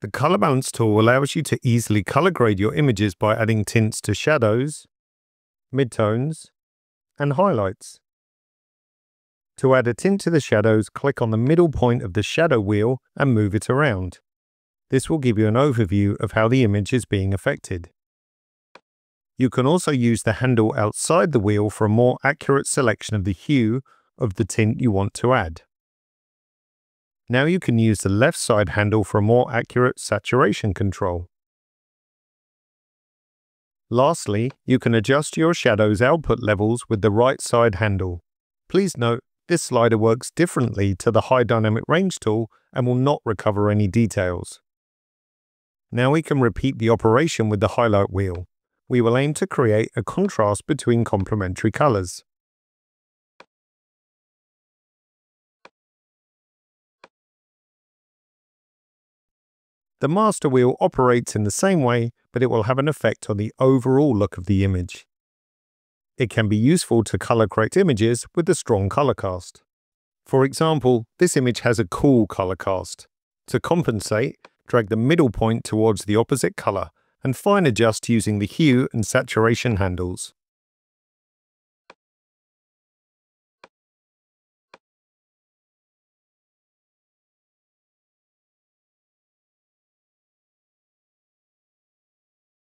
The Color Balance tool allows you to easily color grade your images by adding tints to shadows, midtones, and highlights. To add a tint to the shadows, click on the middle point of the shadow wheel and move it around. This will give you an overview of how the image is being affected. You can also use the handle outside the wheel for a more accurate selection of the hue of the tint you want to add. Now you can use the left side handle for a more accurate saturation control. Lastly, you can adjust your shadow's output levels with the right side handle. Please note, this slider works differently to the High Dynamic Range tool and will not recover any details. Now we can repeat the operation with the highlight wheel. We will aim to create a contrast between complementary colors. The master wheel operates in the same way, but it will have an effect on the overall look of the image. It can be useful to color correct images with a strong color cast. For example, this image has a cool color cast. To compensate, drag the middle point towards the opposite color and fine adjust using the hue and saturation handles.